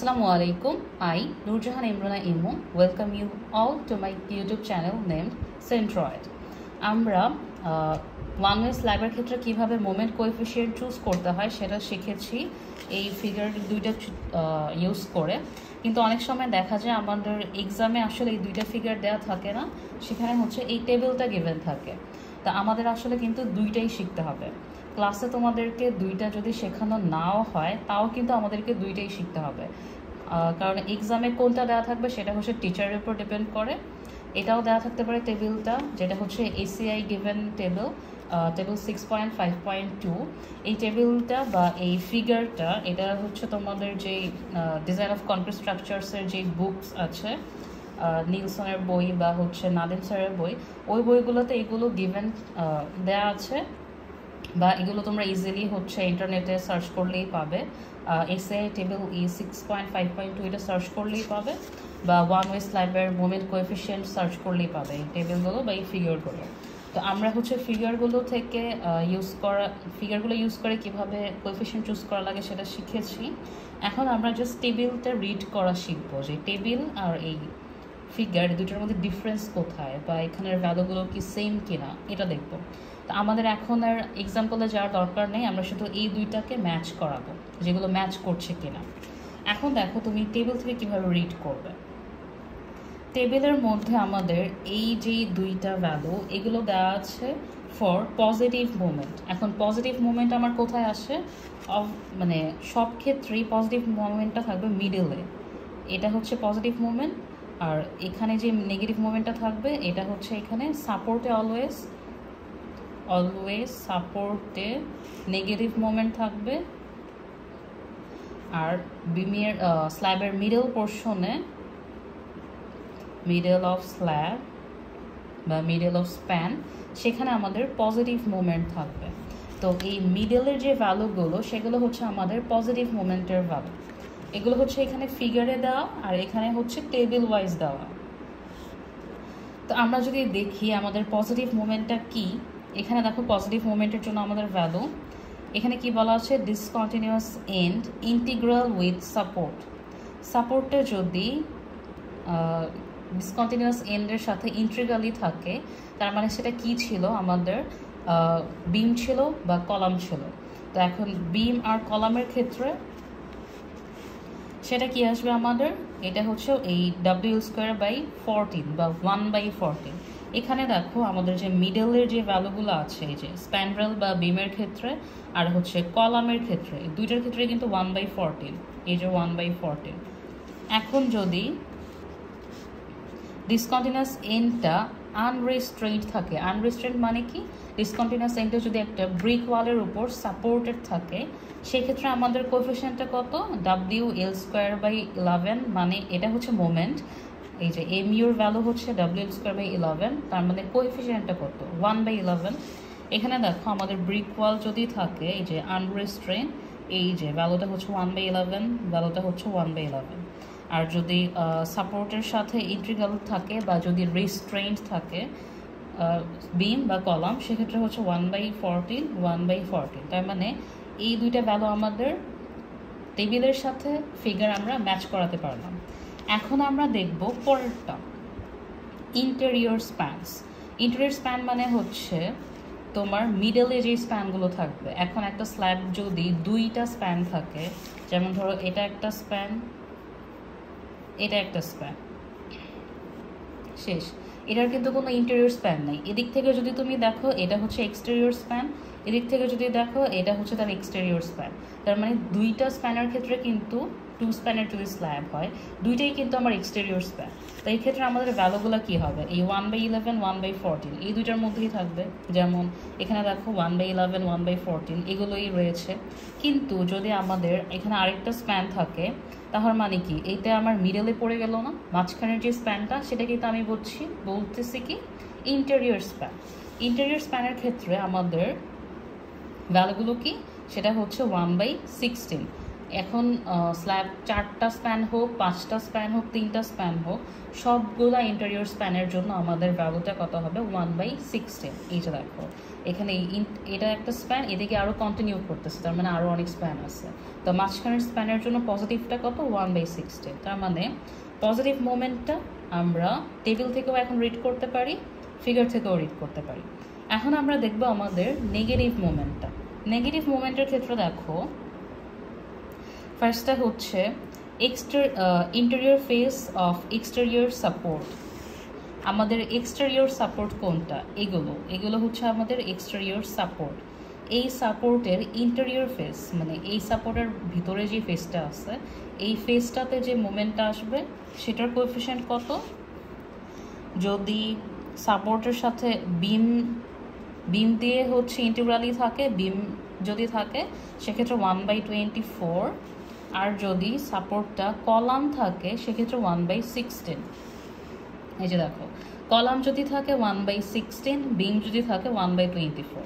Assalamu alaikum. I, Nurjahan Imrana Imu, welcome you all to my YouTube channel named Centroid. আমরা one way স্ল্যাবের ক্ষেত্রে কীভাবে moment coefficient choose করতে হয় সেটা শিখেছি। এই ফিগার দুইটা ইউজ করে। কিন্তু অনেক সময় দেখা যায় আমাদের এক্সামে আসলে এই দুইটা ফিগার দেওয়া থাকে না। সেখানে হচ্ছে এই টেবিলটা গিভেন থাকে। তা আমাদের আসলে কিন্তু দুইটাই শিখতে হবে। ক্লাসে তোমাদেরকে দুইটা যদি শেখানো নাও হয়, তাও কিন্তু আমাদেরকে দুইটাই শিখতে হবে। কারণ এক্সামে কোনটা দেওয়া থাকবে সেটা হচ্ছে টিচারের উপর ডিপেন্ড করে। এটাও দেওয়া থাকতে পারে টেবিলটা যেটা হচ্ছে ACI given table table six point five point two এই টেবিলটা বা এই ফিগারটা এটা হচ্ছে তোমাদের যে ডিজাইন অফ কনক্রিট স্ট্রাকচার্সের যে বুকস আছে নীলসনের বই বা হচ্ছে নাদিম স্যারের বই, ওই বইগুলোতে এগুলো গিভেন দেয়া আছে। বা এগুলো তোমরা ইজিলি হচ্ছে ইন্টারনেটে সার্চ করলেই পাবে। এসে table E six point five point two এটা সার্চ করলেই পাবে বা ওয়ান ওয়ে স্লাইবের মোমেন্ট কোয়েফিশিয়েন্ট সার্চ করলেই পাবে এই টেবিলগুলো বা এই ফিগারগুলো তো আমরা হচ্ছে ফিগারগুলো থেকে ইউজ করা ফিগারগুলো ইউজ করে কীভাবে কোএফিসিয়েন্ট চুজ করা লাগে সেটা শিখেছি। এখন আমরা জাস্ট টেবিলটা রিড করা শিখব যে টেবিল আর এই ফিগার দুটোর মধ্যে ডিফারেন্স কোথায় বা এখানের ভ্যালুগুলো কি সেম কিনা, এটা দেখব। আমাদের এখন আর এক্সাম্পলে যাওয়ার দরকার নেই, আমরা শুধু এই দুইটাকে ম্যাচ করাবো, যেগুলো ম্যাচ করছে কিনা। এখন দেখো তুমি টেবিল থেকে কীভাবে রিড করবে। টেবিলের মধ্যে আমাদের এই যে দুইটা ভ্যালু এগুলো দেওয়া আছে ফর পজিটিভ মুমেন্ট এখন পজিটিভ মুভমেন্ট আমার কোথায় আসে? মানে সব ক্ষেত্রেই পজিটিভ মুভমেন্টটা থাকবে মিডলে এটা হচ্ছে পজিটিভ মুমেন্ট আর এখানে যে নেগেটিভ মুভমেন্টটা থাকবে, এটা হচ্ছে এখানে সাপোর্টে অলওয়েজ অলওয়েজ সাপোর্টে নেগেটিভ মোমেন্ট থাকবে। আর বিমের স্ল্যাবের মিডল পোর্শনে মিডল অফ স্ল্যাব বা মিডল অফ স্প্যান সেখানে আমাদের পজিটিভ মোমেন্ট থাকবে। তো এই মিডলের যে ভ্যালুগুলো সেগুলো হচ্ছে আমাদের পজিটিভ মোমেন্টের ভ্যালু এগুলো হচ্ছে এখানে ফিগারে দেওয়া আর এখানে হচ্ছে টেবিল ওয়াইজ দেওয়া। তো আমরা যদি দেখি আমাদের পজিটিভ মোমেন্টটা কী এখানে দেখো পজিটিভ মুভমেন্টের জন্য আমাদের ভ্যালু এখানে কি বলা আছে? Discontinuous end integral with support সাপোর্টে যদি ডিসকন্টিনিউয়াস এন্ডের সাথে ইন্ট্রিগালি থাকে, তার মানে সেটা কি ছিল? আমাদের বিম ছিল বা কলাম ছিল। তো এখন বিম আর কলামের ক্ষেত্রে সেটা কি আসবে আমাদের? এটা হচ্ছে এই ডাব্লিউ স্কোয়ার বাই ফোরটিন বা ওয়ান বাই ফোরটিন এখানে দেখো আমাদের যে মিডলের যে ভ্যালুগুলো আছে, এই যে স্প্যান্ড্রেল বা বিমের ক্ষেত্রে আর হচ্ছে কলামের ক্ষেত্রে দুইটার ক্ষেত্রে কিন্তু ওয়ান বাই ফোরটিন এই যে ওয়ান বাই ফোরটিন এখন যদি ডিসকন্টিনিউয়াস এন্ডটা আনরেস্ট্রেন্ট থাকে আনরেস্ট্রেন্ট মানে কি? ডিসকন্টিনিউয়াস এন্ডটা যদি একটা ব্রিক ওয়ালের উপর সাপোর্টেড থাকে, সেক্ষেত্রে আমাদের কোফিশিয়েন্টটা কত? W L square by eleven মানে এটা হচ্ছে মোমেন্ট এই যে এম ইউর ভ্যালু হচ্ছে ডাব্লিউ স্কোয়ার বাই ইলেভেন তার মানে কোএফিসিয়েন্টটা কত? ওয়ান বাই ইলেভেন এখানে দেখো আমাদের ব্রিক ওয়াল যদি থাকে, এই যে আনরেস্ট্রেন এই যে ভ্যালুটা হচ্ছে ওয়ান বাই ইলেভেন ভ্যালুটা হচ্ছে ওয়ান বাই ইলেভেন আর যদি সাপোর্টের সাথে ইন্ট্রিগাল থাকে বা যদি রেস্ট্রেন্ট থাকে বিম বা কলাম, সেক্ষেত্রে হচ্ছে one by fourteen one by fourteen তার মানে এই দুইটা ভ্যালু আমাদের টেবিলের সাথে ফিগার আমরা ম্যাচ করাতে পারলাম। এখন আমরা দেখব পরেরটা। ইন্টেরিয়র স্প্যানস ইন্টেরিয়র স্প্যান মানে হচ্ছে তোমার মিডলে যে স্প্যানগুলো থাকবে। এখন একটা স্ল্যাব যদি দুইটা স্প্যান থাকে, যেমন ধরো এটা একটা স্প্যান এটা একটা স্প্যান শেষ। এটার কিন্তু কোনো ইন্টেরিয়র স্প্যান নেই। এদিক থেকে যদি তুমি দেখো, এটা হচ্ছে এক্সটেরিয়র স্প্যান এদিক থেকে যদি দেখো, এটা হচ্ছে তার এক্সটেরিয়র স্প্যান তার মানে দুইটা স্প্যানের ক্ষেত্রে কিন্তু টু স্প্যানের যদি স্ল্যাব হয়, দুইটাই কিন্তু আমার এক্সটেরিয়র স্প্যান তো এই ক্ষেত্রে আমাদের ভ্যালুগুলো কী হবে? এই one by eleven one by fourteen এই দুইটার মধ্যেই থাকবে। যেমন এখানে দেখো one by eleven one by fourteen এগুলোই রয়েছে। কিন্তু যদি আমাদের এখানে আরেকটা স্প্যান থাকে তাহার মানে কি? এইটা আমার মিডলে পড়ে গেল না? মাঝখানের যে স্প্যানটা সেটা কিন্তু আমি বলছি, বলতেছি কি? ইন্টেরিয়র স্প্যান ইন্টেরিয়র স্প্যানের ক্ষেত্রে আমাদের ভ্যালুগুলো কি? সেটা হচ্ছে ওয়ান বাই সিক্সটিন এখন স্ল্যাব চারটা স্প্যান হোক, পাঁচটা স্প্যান হোক, তিনটা স্প্যান হোক, সবগুলা ইন্টেরিয়র স্প্যানের জন্য আমাদের ভ্যালুটা কত হবে? ওয়ান বাই সিক্সটিন এইটা দেখো, এখানে এটা একটা স্প্যান এদিকে আরও কন্টিনিউ করতেছে, তার মানে আরও অনেক স্প্যান আছে। তো মাঝখানের স্প্যানের জন্য পজিটিভটা কত? ওয়ান বাই সিক্সটিন তার মানে পজিটিভ মোমেন্টটা আমরা টেবিল থেকেও এখন রিড করতে পারি ফিগার থেকেও রিড করতে পারি। এখন আমরা দেখব আমাদের নেগেটিভ মোমেন্টটা নেগেটিভ মোমেন্টের ক্ষেত্রে দেখো ফার্স্টটা হচ্ছে এক্সটার interior face of exterior support আমাদের এক্সটেরিয়র সাপোর্ট কোনটা? এগুলো। এগুলো হচ্ছে আমাদের এক্সটেরিয়র সাপোর্ট এই সাপোর্টের ইন্টেরিয়র ফেস মানে এই সাপোর্টের ভিতরে যে ফেসটা আছে, এই ফেসটাতে যে মোমেন্টটা আসবে, সেটার কোএফিসিয়েন্ট কত? যদি সাপোর্টের সাথে বিম বিম দিয়ে হচ্ছে ইন্টিগ্রালি থাকে বিম যদি থাকে, সেক্ষেত্রে ওয়ান বাই টোয়েন্টি ফোর আর যদি সাপোর্টটা কলাম থাকে, সেক্ষেত্রে ওয়ান বাই সিক্সটিন এই যে দেখো, কলাম যদি থাকে ওয়ান বাই সিক্সটিন বিম যদি থাকে one by twenty four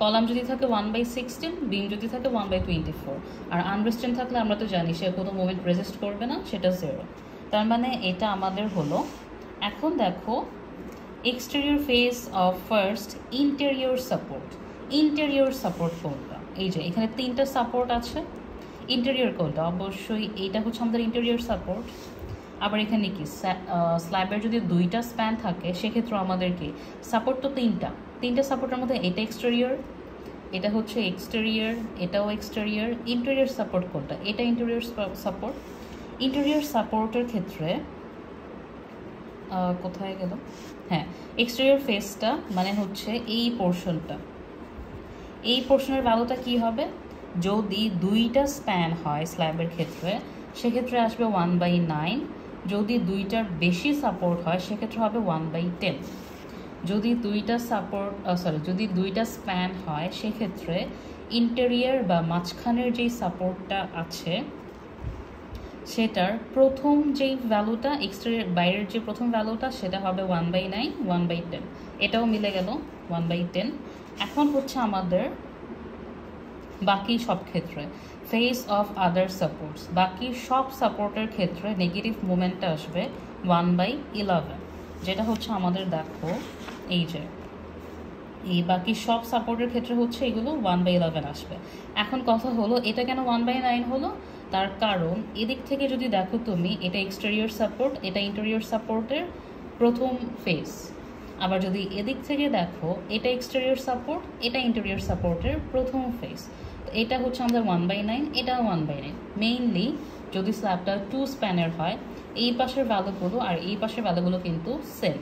column যদি থাকে ওয়ান বাই সিক্সটিন বিম যদি থাকে ওয়ান বাই টোয়েন্টি ফোর আর আনরেস্টেন থাকলে আমরা তো জানি সে কোনো মুভমেন্ট রেজিস্ট করবে না, সেটা জিরো তার মানে এটা আমাদের হলো, এখন দেখো exterior face of first interior support interior support কোনটা? এই যে এখানে তিনটা সাপোর্ট আছে। ইন্টেরিয়র কোনটা অবশ্যই এইটা হচ্ছে আমাদের ইন্টেরিয়র সাপোর্ট আবার এখানে কি স্ল্যাবের যদি দুইটা স্প্যান থাকে সেক্ষেত্রে আমাদেরকে সাপোর্ট তো তিনটা। তিনটা সাপোর্টের মধ্যে এটা এক্সটেরিয়র এটা হচ্ছে এক্সটেরিয়র এটাও এক্সটেরিয়র ইন্টেরিয়র সাপোর্ট কোনটা এটা ইন্টেরিয়র সাপোর্ট ইন্টেরিয়র সাপোর্টের ক্ষেত্রে কোথায় গেল? হ্যাঁ এক্সটেরিয়র ফেসটা মানে হচ্ছে এই পোর্শনটা এই পোর্শনের ভ্যালুটা কি হবে? যদি দুইটা স্প্যান হয় স্ল্যাবের ক্ষেত্রে, সেক্ষেত্রে আসবে ওয়ান বাই নাইন যদি দুইটার বেশি সাপোর্ট হয়, সেক্ষেত্রে হবে ওয়ান বাই টেন যদি দুইটা সাপোর্ট সরি যদি দুইটা স্প্যান হয়, সেক্ষেত্রে ইন্টেরিয়ার বা মাঝখানের যেই সাপোর্টটা আছে, সেটার প্রথম যেই ভ্যালুটা এক্সটেরিয়ার বাইরের যে প্রথম ভ্যালুটা সেটা হবে one by nine one by ten এটাও মিলে গেল ওয়ান বাই টেন এখন হচ্ছে আমাদের বাকি সব ক্ষেত্রে। ফেস অফ আদার সাপোর্টস বাকি সব সাপোর্টের ক্ষেত্রে নেগেটিভ মুভমেন্টটা আসবে ওয়ান বাই ইলেভেন যেটা হচ্ছে আমাদের দেখো, এই যে। এই বাকি সব সাপোর্টের ক্ষেত্রে হচ্ছে এগুলো ওয়ান বাই ইলেভেন আসবে। এখন কথা হলো, এটা কেন ওয়ান বাই নাইন হলো? তার কারণ, এদিক থেকে যদি দেখো তুমি, এটা এক্সটেরিয়র সাপোর্ট এটা ইন্টেরিয়র সাপোর্টের প্রথম ফেস আবার যদি এদিক থেকে দেখো, এটা এক্সটেরিয়র সাপোর্ট এটা ইন্টেরিয়র সাপোর্টের প্রথম ফেস এটা হচ্ছে আমাদের ওয়ান বাই নাইন এটা ওয়ান বাই নাইন মেইনলি যদি স্ল্যাবটা টু স্প্যানের হয়, এই পাশের ভ্যালুগুলো আর এই পাশের ভ্যালুগুলো কিন্তু সেম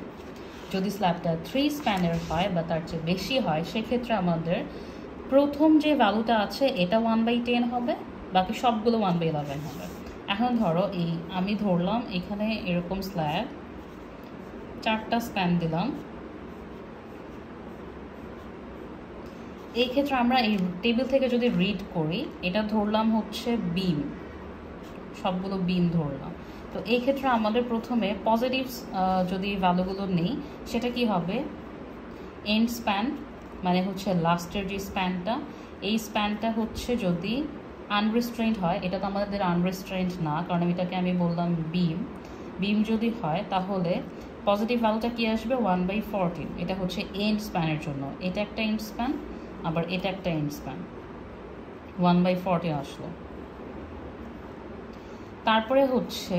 যদি স্ল্যাবটা থ্রি স্প্যানের হয় বা তার চেয়ে বেশি হয়, সেক্ষেত্রে আমাদের প্রথম যে ভ্যালুটা আছে, এটা ওয়ান বাই টেন হবে, বাকি সবগুলো ওয়ান বাই ইলেভেন হবে। এখন ধরো এই, আমি ধরলাম এখানে এরকম স্ল্যাব চারটা স্প্যান দিলাম। এই ক্ষেত্রে আমরা এই টেবিল থেকে যদি রিড করি, এটা ধরলাম হচ্ছে বিম সবগুলো বিম ধরলাম। তো এই ক্ষেত্রে আমাদের প্রথমে পজিটিভস যদি ভ্যালুগুলো নেই, সেটা কি হবে? এন্ড স্প্যান মানে হচ্ছে লাস্টের যে স্প্যানটা এই স্প্যানটা হচ্ছে যদি আনরেস্ট্রেন্ট হয়, এটা তো আমাদের আনরেস্ট্রেন্ট না, কারণ এটাকে আমি বললাম বিম বিম যদি হয়, তাহলে পজিটিভ ভ্যালুটা কি আসবে? ওয়ান বাই ফোরটিন এটা হচ্ছে এন্ড স্প্যানের জন্য। এটা একটা এন্ড স্প্যান আবার এটা একটা end span one by fourteen আসলো। তারপরে হচ্ছে,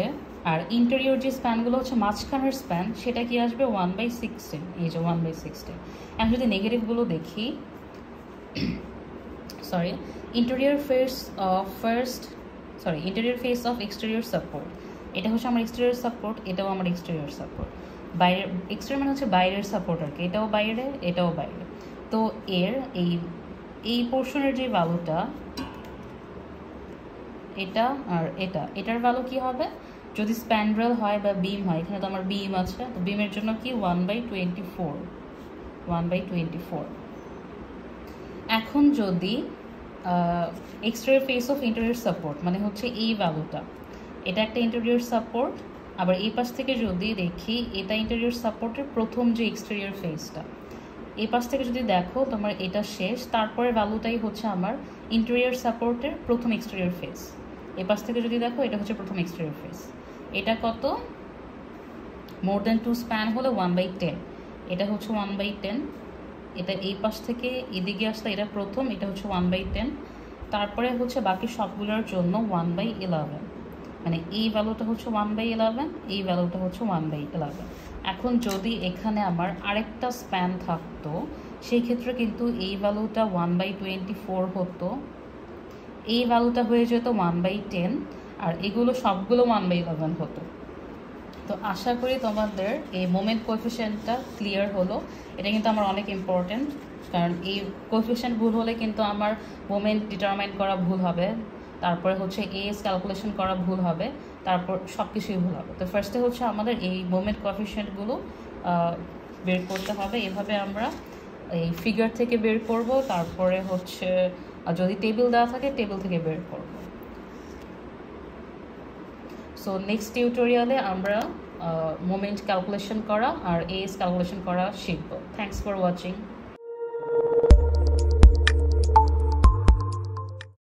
আর ইন্টেরিয়র যে স্প্যানগুলো হচ্ছে মাঝখানের স্প্যান সেটা কি আসবে? One by sixteen. এই যে ওয়ান বাই সিক্সটিন। এখন যদি নেগেটিভগুলো দেখি sorry interior face of first sorry interior face of exterior support এটা হচ্ছে আমার এক্সটেরিয়র সাপোর্ট এটাও আমার এক্সটেরিয়র সাপোর্ট বাইরের এক্সটেরিয়র মানে হচ্ছে বাইরের সাপোর্ট আর কি। এটাও বাইরে এটাও বাইরে। তো এর, এই এই পোর্শনের যে ভ্যালুটা এটা আর এটা, এটার ভ্যালু কি হবে? যদি স্প্যান্ড্রেল হয় বা বিম হয়, এখানে তো আমার বিম আছে, তো বিমের জন্য কি? One by twenty four one by twenty four এখন যদি exterior face of interior support মানে হচ্ছে এই ভ্যালুটা এটা একটা ইন্টেরিয়র সাপোর্ট আবার এই পাশ থেকে যদি দেখি, এটা ইন্টেরিয়র সাপোর্টের প্রথম যে এক্সটেরিয়র ফেসটা এই পাশ থেকে যদি দেখো তোমার এটা শেষ তারপরে ভ্যালুটাই হচ্ছে আমার ইন্টেরিয়ার সাপোর্টের প্রথম এক্সটেরিয়র ফেস এ পাশ থেকে যদি দেখো, এটা হচ্ছে প্রথম এক্সটেরিয়র ফেস এটা কত? মোর দেন টু স্প্যান হলে ওয়ান বাই টেন এটা হচ্ছে ওয়ান বাই টেন এটা এই পাশ থেকে এদিকে আসতে এটা প্রথম, এটা হচ্ছে ওয়ান বাই টেন তারপরে হচ্ছে বাকি সবগুলোর জন্য ওয়ান বাই ইলেভেন মানে এই ভ্যালুটা হচ্ছে ওয়ান বাই ইলেভেন এই ভ্যালুটা হচ্ছে ওয়ান বাই ইলেভেন এখন যদি এখানে আমার আরেকটা স্প্যান থাকতো সেই ক্ষেত্রে কিন্তু এই ভ্যালুটা ওয়ান বাই টোয়েন্টি ফোর হতো, এই ভ্যালুটা হয়ে যেত ওয়ান বাই টেন আর এগুলো সবগুলো ওয়ান বাই ইলেভেন হতো। তো আশা করি তোমাদের এই মোমেন্ট কোএফিসিয়েন্টটা ক্লিয়ার হলো। এটা কিন্তু আমার অনেক ইম্পর্টেন্ট কারণ এই কোএফিসিয়েন্ট ভুল হলে কিন্তু আমার মোমেন্ট ডিটারমাইন করা ভুল হবে। তারপরে হচ্ছে এস ক্যালকুলেশন করা ভুল হবে, তারপর সব কিছুই ভুল হবে। তো ফার্স্টে হচ্ছে আমাদের এই মোমেন্ট কোএফিসিয়েন্টগুলো বের করতে হবে। এভাবে আমরা এই ফিগার থেকে বের করব, তারপরে হচ্ছে যদি টেবিল দেওয়া থাকে টেবিল থেকে বের করব। সো নেক্সট টিউটোরিয়ালে আমরা মোমেন্ট ক্যালকুলেশন করা আর এস ক্যালকুলেশন করা শিখব। Thanks for watching